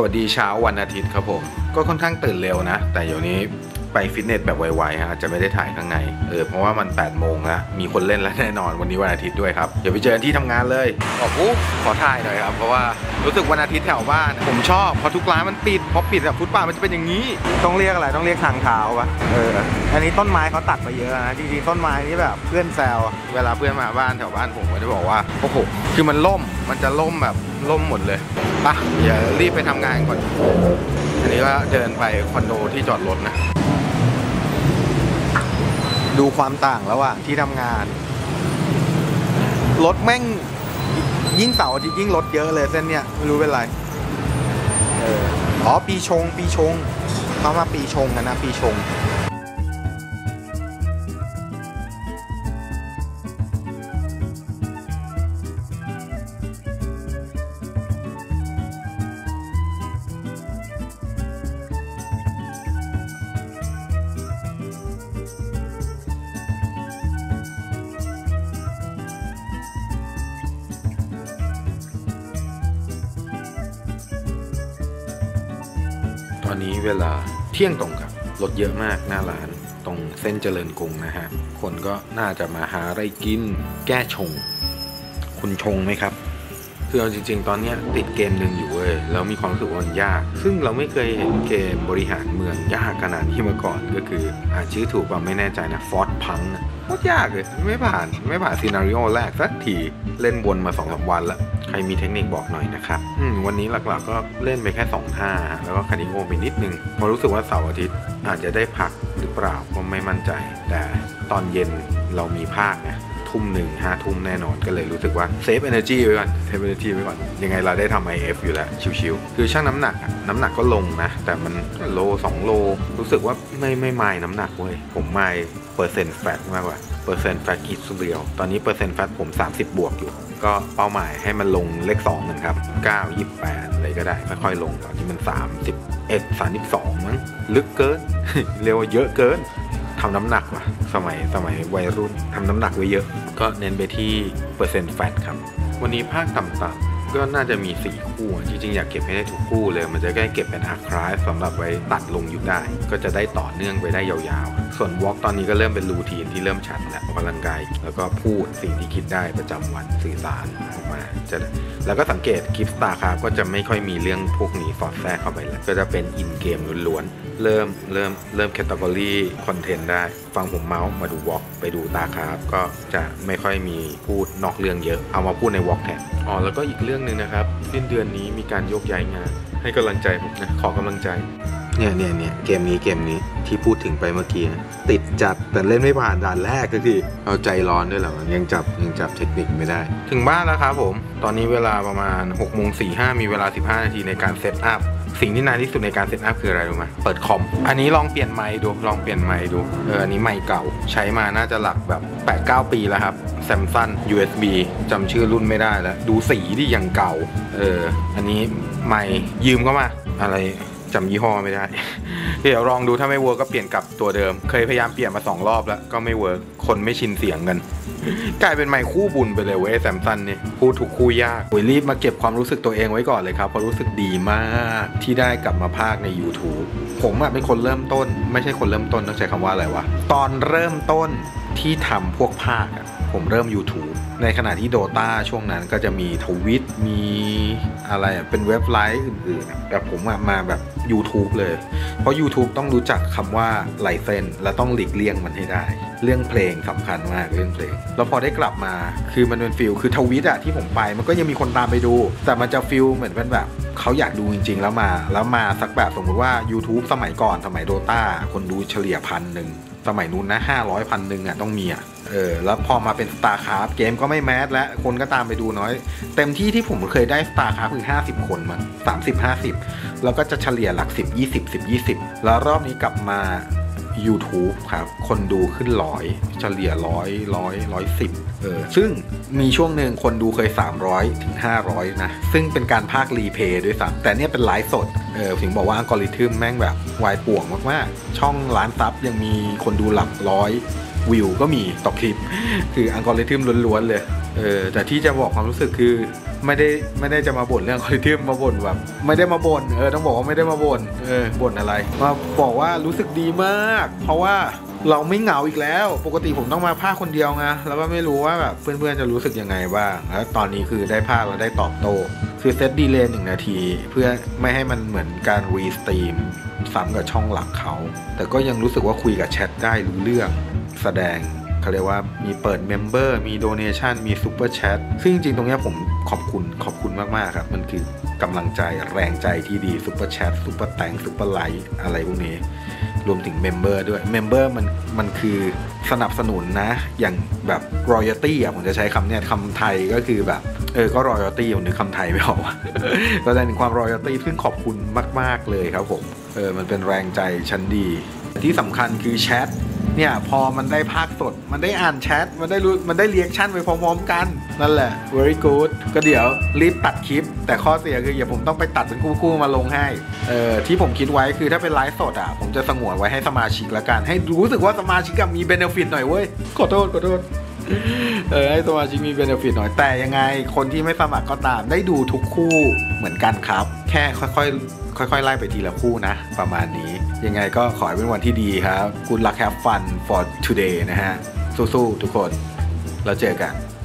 สวัสดีเช้าวันอาทิตย์ครับผม ก็ค่อนข้างตื่นเร็วนะ แต่เดี๋ยวนี้ ไปฟิตเนสแบบไวๆฮะอาจจะไม่ได้ถ่ายข้างในเออเพราะว่ามัน8ปดโมงแล้วมีคนเล่นแล้วแน่นอนวันนี้วันอาทิตย์ด้วยครับเดี๋ยวไปเจอที่ทำงานเลยขอปุ๊ขอถ่ายหน่อยครับเพราะว่ารู้สึกวันอาทิตย์แถวบ้านผมชอบเพราะทุกร้านมันปิดพอปิดแบบฟุตบาทมันจะเป็นอย่างนี้ ต้องเรียกอะไรต้องเรียกทางเท้าปะเอออันนี้ต้นไม้เขาตัดไปเยอะนะจริงๆต้นไม้นี่แบบเพื่อนแซวเวลาเพื่อนมาบ้านแถวบ้านผมก็จะบอกว่าโอ้โหคือมันล่มมันจะล่มแบบล่มหมดเลยปะอย่ารีบไปทำงานก่อนอันนี้ก็เดินไปคอนโดที่จอดรถนะ ดูความต่างระหว่างที่ทำงาน รถแม่งยิ่งเสาร์อาทิตย์ยิ่งรถเยอะเลยเส้นเนี้ยไม่รู้เป็นไรเอออ๋อปีชงปีชงเขามาปีชงกันนะปีชง ตอนนี้เวลาเที่ยงตรงครับรถเยอะมากหน้าร้านตรงเส้นเจริญกรุงนะฮะคนก็น่าจะมาหาอะไรกิน แก้ชง คุณชงไหมครับ คือเอาจริง ๆ ตอนนี้ติดเกมหนึ่งอยู่เว้ยแล้วมีความรู้สึกว่ามันยาก ซึ่งเราไม่เคยเห็นเกมบริหารเมืองยากขนาดนี้มาก่อนก็คืออ่านชื่อถูกป่ะไม่แน่ใจนะฟอร์ดพังโคตรยากเลย ไม่ผ่านไม่ผ่านซีนารีโอแรกสักทีเล่นวนมาสองสามวันล้วใครมีเทคนิคบอกหน่อยนะครับอืมวันนี้หลักๆก็เล่นไปแค่2ท่าแล้วก็ cardio ไปนิดนึงเพราะรู้สึกว่าเสาร์อาทิตย์อาจจะได้พักหรือเปล่าก็ไม่มั่นใจ แต่ตอนเย็นเรามีพากย์ไง ทุ่มหนึ่งห้าทุ่มแน่นอนก็เลยรู้สึกว่า save energy ไว้ก่อน save energy ไว้ก่อน ยังไงเราได้ทำ IF อยู่แล้ว ชิวๆคือชั่งน้ำหนักน้ำหนักก็ลงนะ แต่มันโล 2 โล รู้สึกว่าไม่ไม่ mind น้ำหนักเว้ยผม mind เปอร์เซ็นต์ fat มากกว่าเปอร์เซ็นต์แฟตกิดสุเรียวตอนนี้เปอร์เซ็นต์แฟตผม 30 บวกอยู่ ก็เป้าหมายให้มันลงเลข2กันครับ 9 28 อะไรก็ได้ ค่อยๆลงตอนนี้มัน 31 32 มั้ง ลึกเกิน เรียกว่าเยอะเกิน ทำน้ำหนักว่ะสมัยสมัยวัยรุ่นทำน้ำหนักไว้เยอะ ก็เน้นไปที่เปอร์เซ็นต์แฟตครับ วันนี้ภาคต่ำๆก็น่าจะมี 4 คู่ จริงๆ อยากเก็บให้ได้ทุกคู่เลย มันจะได้เก็บเป็นอาร์คลาสสำหรับไว้ตัดลงอยู่ได้ ก็จะได้ต่อเนื่องไปได้ยาวๆ ส่วน vlog ตอนนี้ก็เริ่มเป็น routine ที่เริ่มชัดแล้วออกกำลังกาย แล้วก็พูดสิ่งที่คิดได้ประจำวันสื่อสารออกมาจะแล้วก็สังเกตคลิป StarCraft ก็จะไม่ค่อยมีเรื่องพวกนี้สอดแทรกเข้าไปแล้ว ก็จะเป็น in-game ล้วนๆ เริ่มเริ่มเริ่ม category content ได้ ฟังผมเม้าท์มาดู vlog ไปดู StarCraft ก็จะไม่ค่อยมีพูดนอกเรื่องเยอะเอามาพูดใน vlog แทนอ๋อแล้วก็อีกเรื่องหนึ่งนะครับสิ้นเดือนนี้มีการโยกย้ายงาน ให้กำลังใจผมนะขอกำลังใจ เนี่ยเนี่ยเนี่ยเกมนี้เกมนี้ที่พูดถึงไปเมื่อกี้นะติดจัดแต่เล่นไม่ผ่านด่านแรกก็คือเอาใจร้อนด้วยเหรอยังจับยังจับเทคนิคไม่ได้ ถึงบ้านแล้วครับผม ตอนนี้เวลาประมาณ6กโมงสี่ห้ามีเวลา 15 นาทีในการ setup สิ่งที่นานที่สุดในการ setup คืออะไรรู้ไหมเปิดคอม อันนี้ลองเปลี่ยนไมค์ดู ลองเปลี่ยนไมค์ดู เออ อันนี้ไมค์เก่า ใช้มาน่าจะหลักแบบ 8-9 ปีแล้วครับแซมซัน USB จำชื่อรุ่นไม่ได้แล้ว ดูสีที่ยังเก่า เออ อันนี้ไมค์ยืมเขามา อะไร จำยี่ห้อไม่ได้ เดี๋ยวลองดูถ้าไม่ work ก็เปลี่ยนกลับตัวเดิม เคยพยายามเปลี่ยนมาสองรอบแล้วก็ไม่ work คนไม่ชินเสียงกัน กลายเป็นไมค์คู่บุญไปเลยเว้ย Samson เนี่ยคู่ทุกข์คู่ยากโอ้ยรีบมาเก็บความรู้สึกตัวเองไว้ก่อนเลยครับเพราะรู้สึกดีมากที่ได้กลับมาพากย์ใน YouTube ผมอะเป็นคนเริ่มต้น ไม่ใช่คนเริ่มต้นต้องใช้คำว่าอะไรวะตอนเริ่มต้น ที่ทำพวกพากย์อะผมเริ่ม YouTube ในขณะที่ Dota ช่วงนั้นก็จะมี Twitch มีอะไรอะเป็นเว็บไลฟ์อื่นๆ แต่ผมมาแบบ YouTube เลย เพราะ YouTube ต้องรู้จักคำว่า license และต้องหลีกเลี่ยงมันให้ได้ เรื่องเพลงสำคัญมากเรื่องเพลง แล้วพอได้กลับมาคือมันเป็น feel คือ Twitch อะที่ผมไปมันก็ยังมีคนตามไปดู แต่มันจะ feel เหมือนเป็นแบบเขาอยากดูจริง ๆ แล้วมา แล้วมาสักแบบสมมติว่า YouTube สมัยก่อนสมัย Dotaคนดูเฉลี่ยพันหนึ่ง สมัยนู้นนะห้าร้อยพันหนึ่งอะต้องมีอะเออแล้วพอมาเป็นสตาร์คราฟเกมก็ไม่แมสและคนก็ตามไปดูน้อย เต็มที่ที่ผมเคยได้ StarCraft คือ50คนมั้งสามสิบห้าสิบแล้วก็จะเฉลี่ยหลักสิบยี่สิบสิบยี่สิบแล้วรอบนี้กลับมา YouTube ครับ คนดูขึ้นร้อยเฉลี่ยร้อยร้อยร้อยสิบเออซึ่งมีช่วงหนึ่งคนดูเคย 300 ถึง 500 นะ ซึ่งเป็นการภาครีเพย์ด้วยซ้ำแต่เนี่ยเป็นไลฟ์สดเออถึงบอกว่าอัลกอริทึมแม่งแบบวายป่วงมากๆ ช่องล้านซับยังมีคนดูหลักร้อยวิวก็มีต่อคลิป คืออัลกอริทึมล้วนๆเลยเออแต่ที่จะบอกความรู้สึกคือ ไม่ได้ไม่ได้จะมาบ่นเรื่องคอลิทึมมาบ่นแบบไม่ได้มาบ่นเออต้องบอกว่าไม่ได้มาบ่นเออบ่นอะไร มาบอกว่ารู้สึกดีมาก เพราะว่าเราไม่เหงาอีกแล้ว ปกติผมต้องมาภาคคนเดียวไงแล้วก็ไม่รู้ว่าแบบเพื่อนๆจะรู้สึกยังไงบ้างแล้วตอนนี้คือได้ภาคแล้วได้ตอบโต้คือ set delay หนึ่งนาที เพื่อไม่ให้มันเหมือนการ restream ซ้ำกับช่องหลักเขา แต่ก็ยังรู้สึกว่าคุยกับแชทได้รู้เรื่อง แสดง เขาเรียกว่ามีเปิด member มี donation มี Super Chat ซึ่งจริงๆ ตรงนี้ผมขอบคุณขอบคุณมากๆครับ มันคือกำลังใจแรงใจที่ดี Super Chat Super Thanks Super Like อะไรพวกนี้ รวมถึง member ด้วย member มันมันคือสนับสนุนนะ อย่างแบบรอยัลตี้อะผมจะใช้คำเนี้ยคำไทยก็คือแบบ เออ ก็รอยัลตี้ผมนึกคำไทยไม่ออกก็ได้ถึงความรอยัลตี้ซึ่งขอบคุณมาก ๆเลยครับผมเออมันเป็นแรงใจชั้นดี ที่สำคัญคือแชท เนี่ยพอมันได้ภาคสด มันได้อ่านแชท มันได้รู้ มันได้เรียกชั่นไปพร้อมๆกัน นั่นแหละ very good ก็เดี๋ยวรีบตัดคลิป แต่ข้อเสียคืออย่าผมต้องไปตัดเป็นคู่ๆมาลงให้ เอ่อที่ผมคิดไว้คือถ้าเป็นไลฟ์สดอะ ผมจะสงวนไว้ให้สมาชิกละกัน ให้รู้สึกว่าสมาชิกมีเบนฟิตหน่อยเว้ย ขอโทษขอโทษ เออให้สมาชิกมีเบนฟิตหน่อย แต่ยังไงคนที่ไม่สมัครก็ตามได้ดูทุกคู่เหมือนกันครับ แค่ค่อยๆ ค่อยๆ ไล่ไปทีละคู่นะ ประมาณนี้ ยังไงก็ขอให้เป็นวันที่ดีครับ Good luck have fun for today นะฮะ สู้ๆ ทุกคน แล้วเจอกัน